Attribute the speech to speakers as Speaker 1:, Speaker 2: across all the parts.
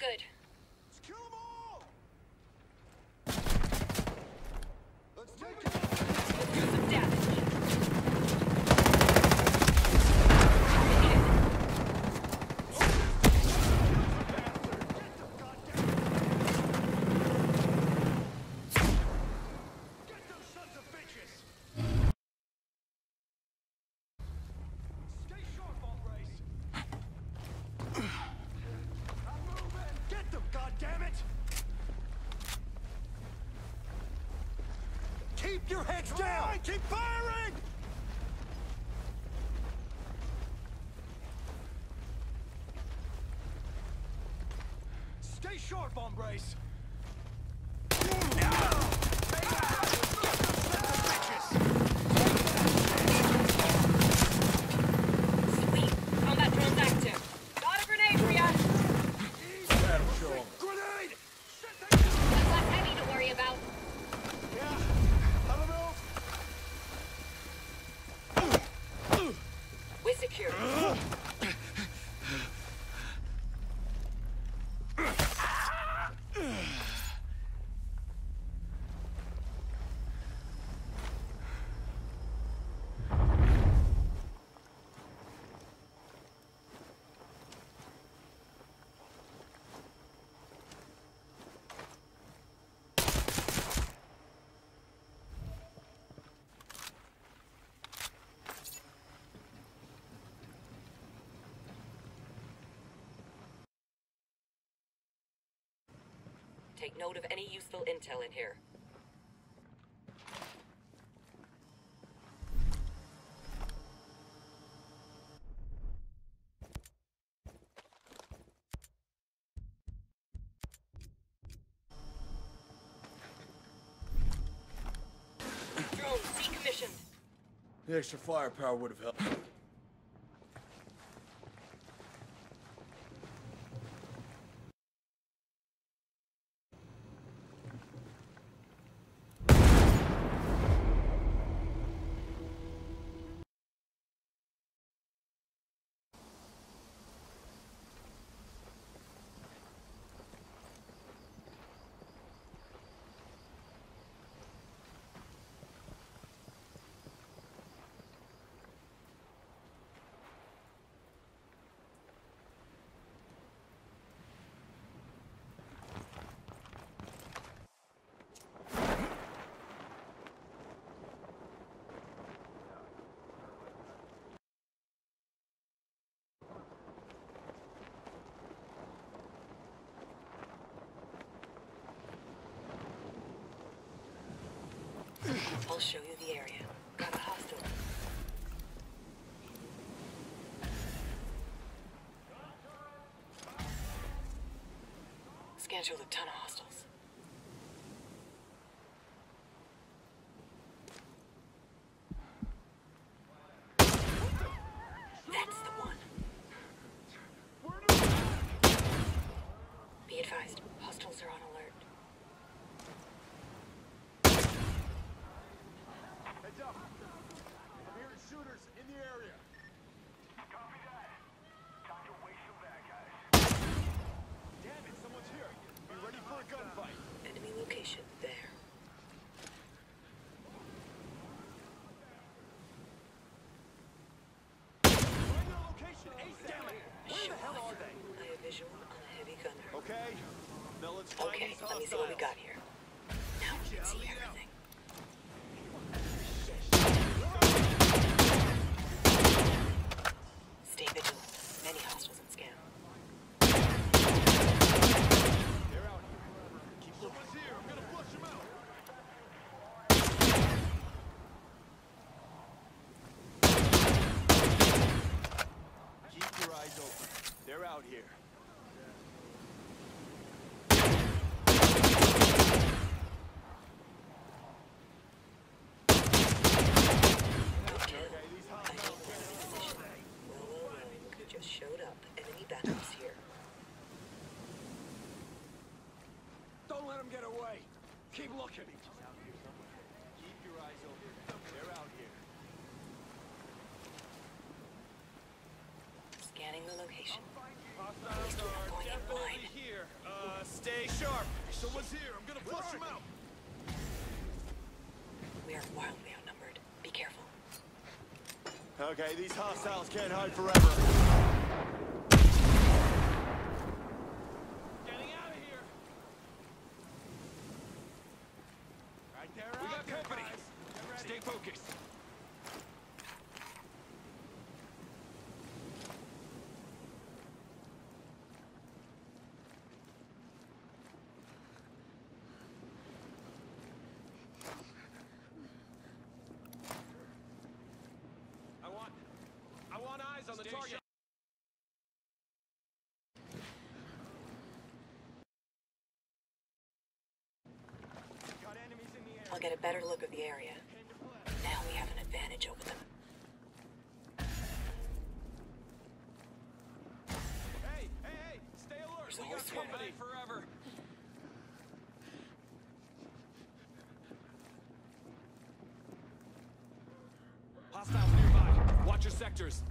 Speaker 1: good.
Speaker 2: Target's down! Right, keep firing! Stay short,
Speaker 1: Von brace! Take note of any useful intel in here. Drone decommissioned.
Speaker 3: The extra firepower would have helped.
Speaker 1: I'll show you the area. Got a hostel. Schedule a ton of hostiles.
Speaker 2: Okay,
Speaker 1: let me see what we got here. Now we can see everything.
Speaker 2: get away. Keep looking. Keep your eyes open. They're out here.
Speaker 1: Scanning the location. Hostiles are definitely
Speaker 2: here. Uh, stay sharp. Someone's here. I'm gonna flush them out.
Speaker 1: We are wildly outnumbered. Be careful.
Speaker 2: Okay, these hostiles can't hide forever.
Speaker 1: I'll get a better look of the area. Now we have an advantage over them.
Speaker 2: Hey, hey, hey! Stay alert.
Speaker 1: There's
Speaker 2: we got company forever. Hostiles nearby. Watch your sectors.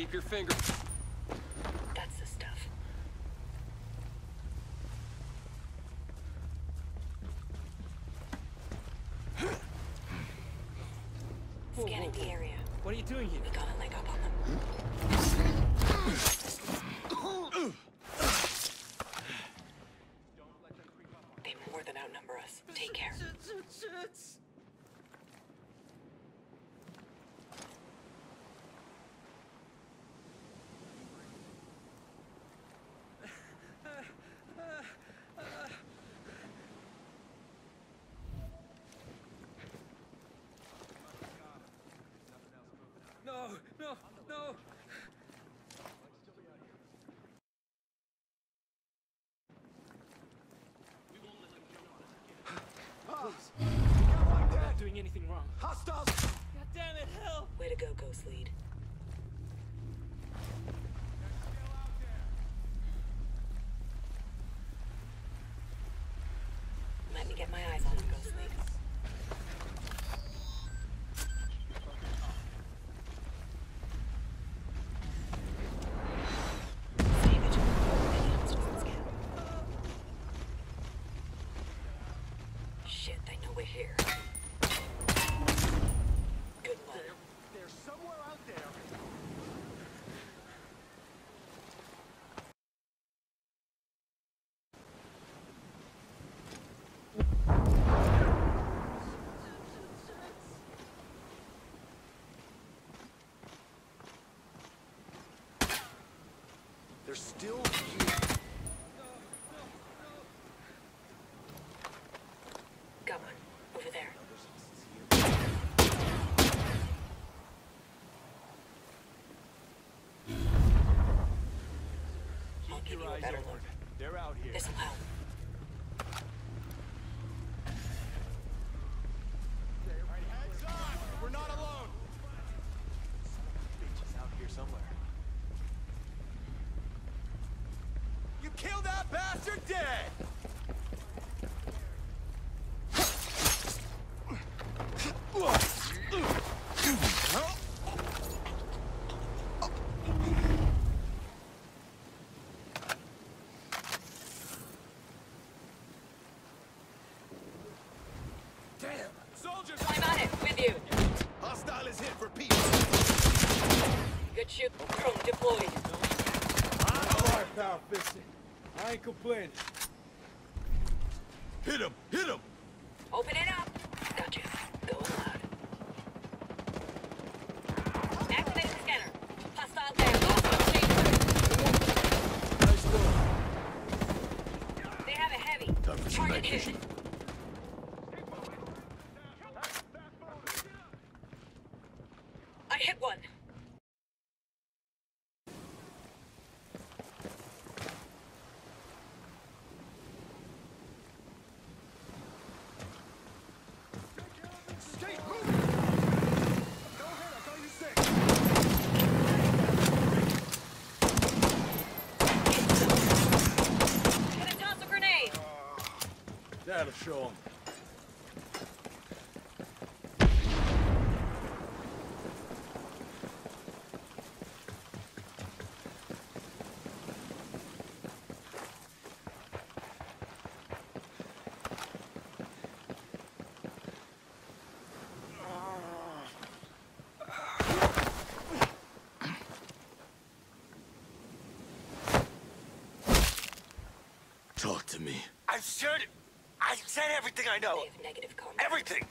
Speaker 2: Keep your finger.
Speaker 1: That's the stuff. Scanning the area.
Speaker 4: What are you doing here?
Speaker 1: We got a leg up on them.
Speaker 4: Hmm? We're not doing anything wrong.
Speaker 2: Hostiles!
Speaker 4: God damn it, hell!
Speaker 1: Way to go, Ghost Lead. Let me get my eyes on him, Ghost Lead. Stay vigilant. Any hostiles on scan. Shit, they know we're here. Good one.
Speaker 2: They're somewhere out there. They're still here.
Speaker 1: Got one. Over there.
Speaker 2: Keep your eyes
Speaker 1: better
Speaker 2: open. They're out here.
Speaker 1: This'll help.
Speaker 2: Killed that bastard dead! Damn! Soldiers!
Speaker 1: I'm on it. With you.
Speaker 2: Hostile is hit for peace.
Speaker 1: Good ship. Drone deployed.
Speaker 3: Alright, pal, fix it. Complaining.
Speaker 2: Hit him! Hit him!
Speaker 1: That'll
Speaker 3: show them. Talk to me.
Speaker 5: I should. I said everything I know. Everything.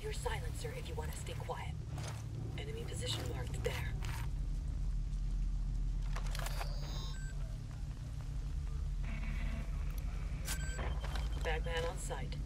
Speaker 1: Your silencer if you want to stay quiet. Enemy position marked there. Bagman on site.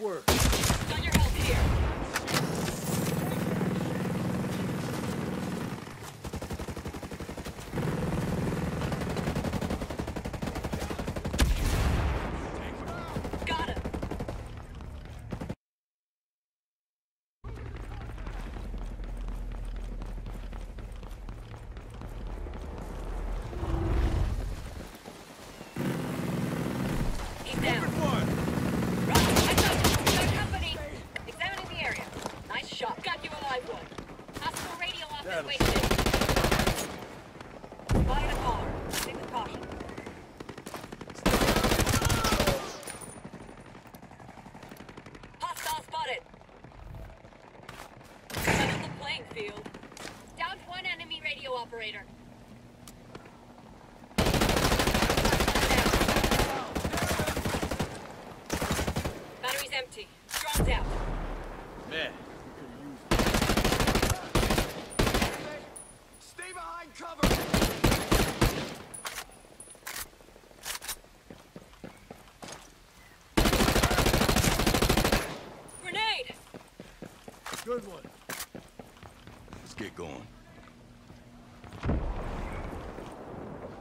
Speaker 1: Work. Got your help here. Got him. He's down.
Speaker 3: One.
Speaker 1: Right, heads up. We got company. Examining the area. Nice shot. Got you a live one. Hostile radio off
Speaker 3: That'll-
Speaker 1: this way soon. Spotted a caller. Proceed with caution. Hostile spotted. Level the playing field. Down one enemy radio operator.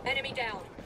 Speaker 1: Enemy down.